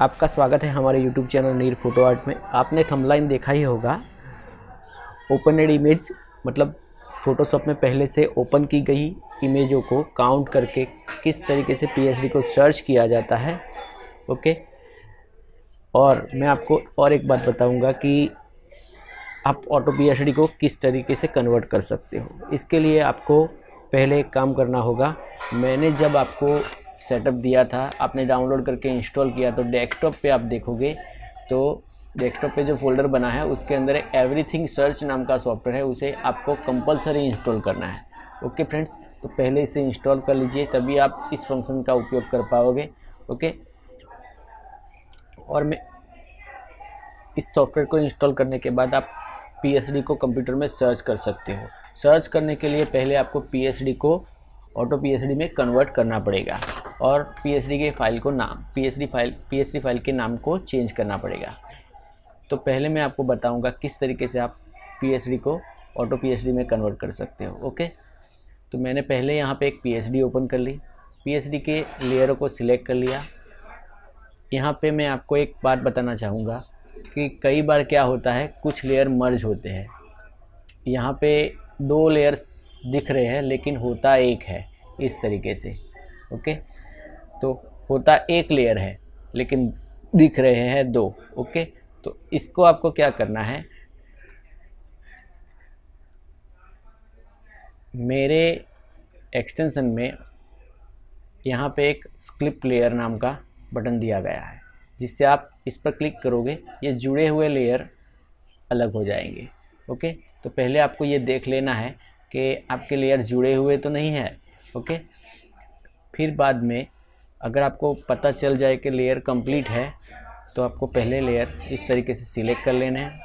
आपका स्वागत है हमारे YouTube channel Neer photo art में। आपने थंबलाइन देखा ही होगा। ओपन एड इमेज मतलब फ़ोटोशॉप में पहले से ओपन की गई इमेजों को काउंट करके किस तरीके से पीएचडी को सर्च किया जाता है। ओके और मैं आपको और एक बात बताऊँगा कि आप ऑटो पीएचडी को किस तरीके से कन्वर्ट कर सकते हो। इसके लिए आपको पहले एक काम करना होगा। मैंने जब आपको सेटअप दिया था, आपने डाउनलोड करके इंस्टॉल किया तो डेस्कटॉप पे आप देखोगे तो डेस्कटॉप पे जो फोल्डर बना है, उसके अंदर एवरीथिंग सर्च नाम का सॉफ्टवेयर है, उसे आपको कंपलसरी इंस्टॉल करना है। ओके फ्रेंड्स तो पहले इसे इंस्टॉल कर लीजिए, तभी आप इस फ़ंक्शन का उपयोग कर पाओगे। ओके और मैं इस सॉफ्टवेयर को इंस्टॉल करने के बाद आप पी को कंप्यूटर में सर्च कर सकते हो। सर्च करने के लिए पहले आपको पी को ऑटो पी में कन्वर्ट करना पड़ेगा और पी के फ़ाइल को नाम पी फ़ाइल पी फ़ाइल के नाम को चेंज करना पड़ेगा। तो पहले मैं आपको बताऊँगा किस तरीके से आप पी को ऑटो पी में कन्वर्ट कर सकते हो ओके तो मैंने पहले यहाँ पे एक पी ओपन कर ली पी के लेयरों को सिलेक्ट कर लिया। यहाँ पे मैं आपको एक बात बताना चाहूँगा कि कई बार क्या होता है, कुछ लेयर मर्ज होते हैं। यहाँ पे दो लेयर्स दिख रहे हैं, लेकिन होता एक है, इस तरीके से, ओके? तो होता एक लेयर है, लेकिन दिख रहे हैं दो, ओके? तो इसको आपको क्या करना है? मेरे एक्सटेंशन में यहाँ पे एक स्क्लिप लेयर नाम का बटन दिया गया है, जिससे आप इस पर क्लिक करोगे, ये जुड़े हुए लेयर अलग हो जाएँगे, ओके? तो पहले आपको ये देख लेना है कि आपके लेयर जुड़े हुए तो नहीं है ओके फिर बाद में अगर आपको पता चल जाए कि लेयर कंप्लीट है तो आपको पहले लेयर इस तरीके से सिलेक्ट कर लेना है।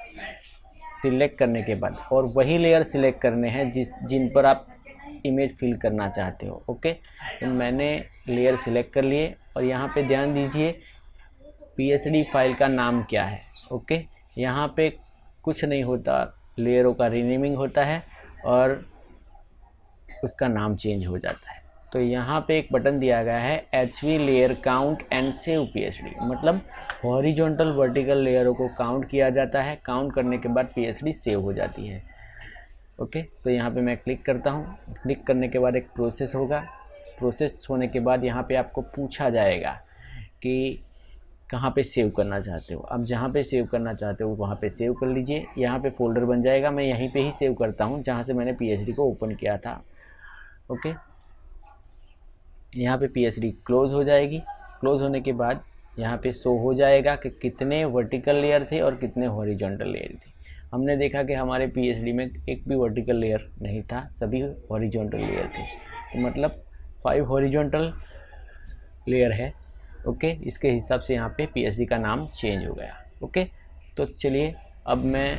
सिलेक्ट करने के बाद और वही लेयर सिलेक्ट करने हैं जिस, जिन पर आप इमेज फिल करना चाहते हो ओके तो मैंने लेयर सिलेक्ट कर लिए और यहाँ पे ध्यान दीजिए पी फ़ाइल का नाम क्या है ओके यहाँ पे कुछ नहीं होता लेयरों का रीनेमिंग होता है और उसका नाम चेंज हो जाता है। तो यहाँ पे एक बटन दिया गया है H V layer count and save P H D मतलब हॉरिजॉन्टल वर्टिकल लेयरों को काउंट किया जाता है काउंट करने के बाद पी एच डी सेव हो जाती है। ओके तो यहाँ पे मैं क्लिक करता हूँ। क्लिक करने के बाद एक प्रोसेस होगा। प्रोसेस होने के बाद यहाँ पे आपको पूछा जाएगा कि कहाँ पे सेव करना चाहते हो। अब जहाँ पे सेव करना चाहते हो, वहाँ पे सेव कर लीजिए। यहाँ पे फोल्डर बन जाएगा। मैं यहीं पे ही सेव करता हूँ, जहाँ से मैंने पीएचडी को ओपन किया था। ओके? यहाँ पे पीएचडी क्लोज हो जाएगी। क्लोज होने के बाद यहाँ पे शो हो जाएगा कि कितने वर्टिकल लेयर थे और कितने हॉरिजॉन्टल लेयर थे। हमने देखा कि हमारे पीएचडी में एक भी वर्टिकल लेयर नहीं था, सभी हॉरिजॉन्टल लेयर थे। तो मतलब फाइव हॉरिजॉन्टल लेयर है, ओके? इसके हिसाब से यहाँ पे पीएचडी का नाम चेंज हो गया, ओके? तो चलिए, अब मैं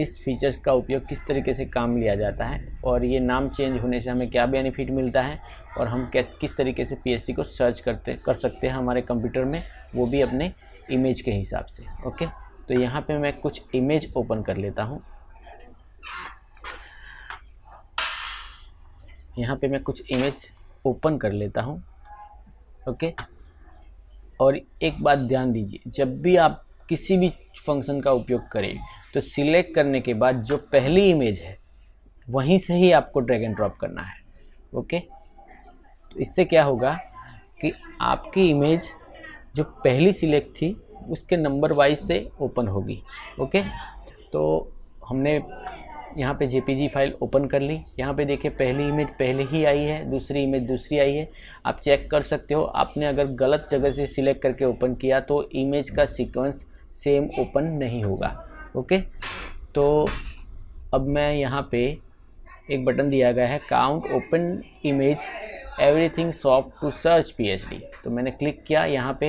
इस फीचर्स का उपयोग किस तरीके से काम लिया जाता है और ये नाम चेंज होने से हमें क्या बेनिफिट मिलता है और हम कैस, किस तरीके से पी को सर्च करते, कर सकते हैं हमारे कंप्यूटर में, वो भी अपने इमेज के हिसाब से ओके तो यहाँ पे मैं कुछ इमेज ओपन कर लेता हूँ। यहाँ पे मैं कुछ इमेज ओपन कर लेता हूँ ओके और एक बात ध्यान दीजिए, जब भी आप किसी भी फ़ंक्शन का उपयोग करें तो सिलेक्ट करने के बाद जो पहली इमेज है, वहीं से ही आपको ड्रैग एंड ड्रॉप करना है ओके तो इससे क्या होगा कि आपकी इमेज जो पहली सिलेक्ट थी, उसके नंबर वाइज से ओपन होगी ओके तो हमने यहाँ पे जेपीजी फ़ाइल ओपन कर ली। यहाँ पे देखिए, पहली इमेज पहले ही आई है, दूसरी इमेज दूसरी आई है। आप चेक कर सकते हो, आपने अगर गलत जगह से सिलेक्ट करके ओपन किया तो इमेज का सीक्वेंस सेम ओपन नहीं होगा। ओके? तो अब मैं यहाँ पे एक बटन दिया गया है count open image everything soft to search PHD तो मैंने क्लिक किया, यहाँ पे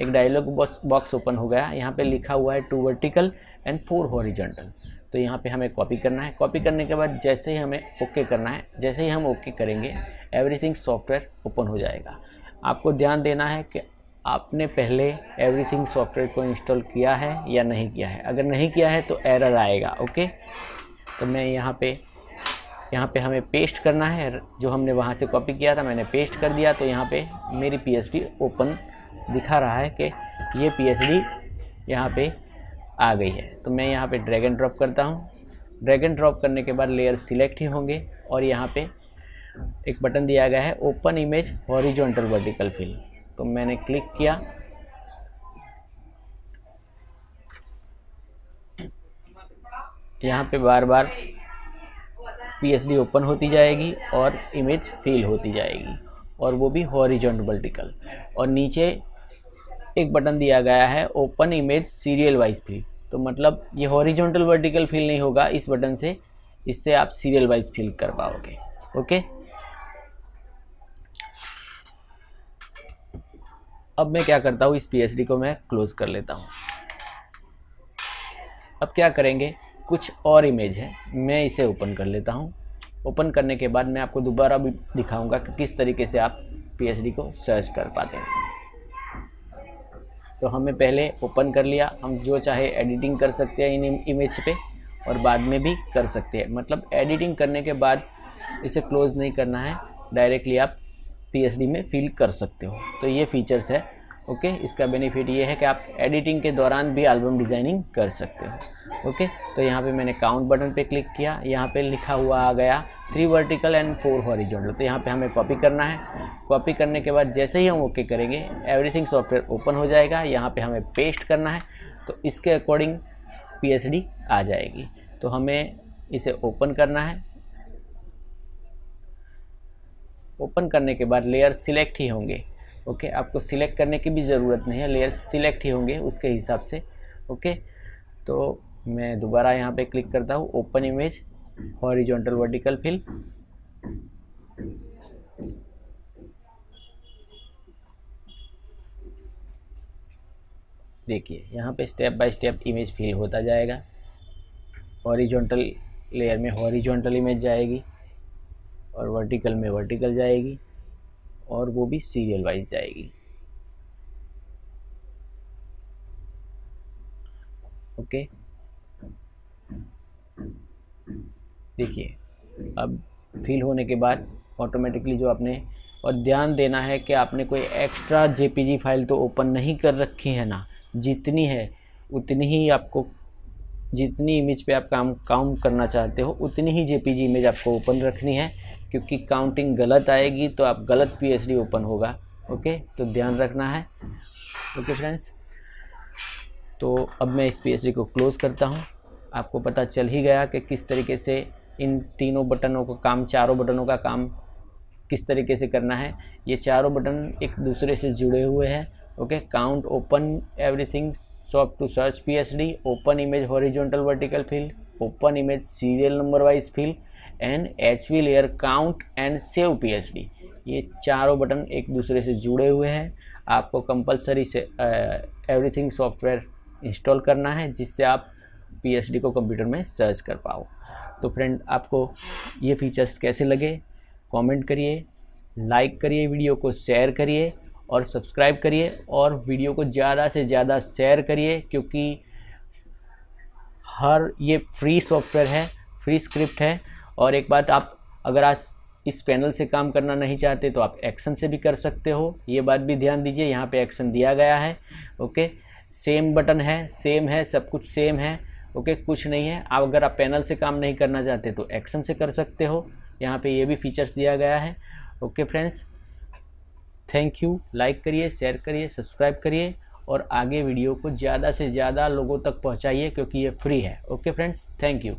एक डायलॉग बॉक्स ओपन हो गया। यहाँ पे लिखा हुआ है two vertical and four horizontal तो यहाँ पे हमें कॉपी करना है। कॉपी करने के बाद जैसे ही हमें ओके okay करना है, जैसे ही हम ओके okay करेंगे एवरीथिंग सॉफ्टवेयर ओपन हो जाएगा। आपको ध्यान देना है कि आपने पहले एवरीथिंग सॉफ्टवेयर को इंस्टॉल किया है या नहीं किया है? अगर नहीं किया है तो एरर आएगा ओके तो मैं यहाँ पे यहाँ पे हमें पेस्ट करना है। जो हमने वहाँ से कॉपी किया था, मैंने पेस्ट कर दिया। तो यहाँ पे मेरी पी ओपन दिखा रहा है कि ये पी एच डी यहाँ पर आ गई है। तो मैं यहाँ पे ड्रैग एंड ड्रॉप करता हूँ। ड्रैग एंड ड्रॉप करने के बाद लेयर सिलेक्ट ही होंगे और यहाँ पे एक बटन दिया गया है open image horizontal vertical fill तो मैंने क्लिक किया। यहाँ पे बार बार PSD ओपन होती जाएगी और इमेज फिल होती जाएगी और वो भी हॉरिजॉन्टल वर्टिकल और नीचे एक बटन दिया गया है open image serial wise fill तो मतलब ये हॉरिजॉन्टल वर्टिकल फिल नहीं होगा, इस बटन से इससे आप सीरियल वाइज फिल कर पाओगे ओके अब मैं क्या करता हूँ, इस पी को मैं क्लोज कर लेता हूँ। अब क्या करेंगे, कुछ और इमेज है, मैं इसे ओपन कर लेता हूँ। ओपन करने के बाद मैं आपको दोबारा भी दिखाऊँगा कि किस तरीके से आप पी को सर्च कर पाते हैं। तो हमें पहले ओपन कर लिया, हम जो चाहे एडिटिंग कर सकते हैं इन इमेज पे और बाद में भी कर सकते हैं। मतलब एडिटिंग करने के बाद इसे क्लोज़ नहीं करना है डायरेक्टली आप पी में फिल कर सकते हो। तो ये फीचर्स है ओके इसका बेनिफिट ये है कि आप एडिटिंग के दौरान भी एल्बम डिज़ाइनिंग कर सकते हो ओके तो यहाँ पे मैंने काउंट बटन पे क्लिक किया, यहाँ पे लिखा हुआ आ गया three vertical and four horizontal तो यहाँ पे हमें कॉपी करना है। कॉपी करने के बाद जैसे ही हम ओके करेंगे एवरीथिंग सॉफ्टवेयर ओपन हो जाएगा, यहाँ पे हमें पेस्ट करना है तो इसके अकॉर्डिंग पी आ जाएगी। तो हमें इसे ओपन करना है। ओपन करने के बाद लेयर सिलेक्ट ही होंगे, ओके? आपको सिलेक्ट करने की भी ज़रूरत नहीं है, लेयर सिलेक्ट ही होंगे उसके हिसाब से, ओके? तो मैं दोबारा यहाँ पे क्लिक करता हूँ, open image, horizontal vertical fill. देखिए, यहाँ पे step by step image fill होता जाएगा, हॉरिजॉन्टल लेयर में हॉरिजॉन्टल इमेज जाएगी। और वर्टिकल में वर्टिकल जाएगी और वो भी सीरियल वाइज जाएगी। ओके देखिए, अब फिल होने के बाद ऑटोमेटिकली जो आपने, और ध्यान देना है कि आपने कोई एक्स्ट्रा जेपीजी फ़ाइल तो ओपन नहीं कर रखी है ना। जितनी है, उतनी ही आपको जितनी इमेज पे आप काम काउंट करना चाहते हो, उतनी ही जेपीजी इमेज आपको ओपन रखनी है, क्योंकि काउंटिंग गलत आएगी तो आप गलत पीएचडी ओपन होगा ओके तो ध्यान रखना है ओके फ्रेंड्स तो अब मैं इस पीएचडी को क्लोज़ करता हूँ। आपको पता चल ही गया कि किस तरीके से इन तीनों बटनों का काम, चारों बटनों का काम किस तरीके से करना है। ये चारों बटन एक दूसरे से जुड़े हुए हैं okay count open everything search PHD open image horizontal vertical field open image serial number wise field and H V layer count and save P H D ये चारों बटन एक दूसरे से जुड़े हुए हैं। आपको कंपलसरी से एवरीथिंग सॉफ्टवेयर इंस्टॉल करना है, जिससे आप पी एच डी को कंप्यूटर में सर्च कर पाओ। तो फ्रेंड आपको ये फीचर्स कैसे लगे? कमेंट करिए लाइक करिए वीडियो को शेयर करिए। और सब्सक्राइब करिए और वीडियो को ज़्यादा से ज़्यादा शेयर करिए, क्योंकि हर ये फ्री सॉफ्टवेयर है फ्री स्क्रिप्ट है। और एक बात आप, अगर आज इस पैनल से काम करना नहीं चाहते तो आप एक्शन से भी कर सकते हो। ये बात भी ध्यान दीजिए, यहाँ पे एक्शन दिया गया है ओके सेम बटन है सेम है, सब कुछ सेम है ओके कुछ नहीं है। आप अगर आप पैनल से काम नहीं करना चाहते तो एक्शन से कर सकते हो। यहाँ पे ये भी फीचर्स दिया गया है okay friends thank you like करिए शेयर करिए सब्सक्राइब करिए और आगे वीडियो को ज़्यादा से ज़्यादा लोगों तक पहुँचाइए क्योंकि ये फ्री है। Okay friends thank you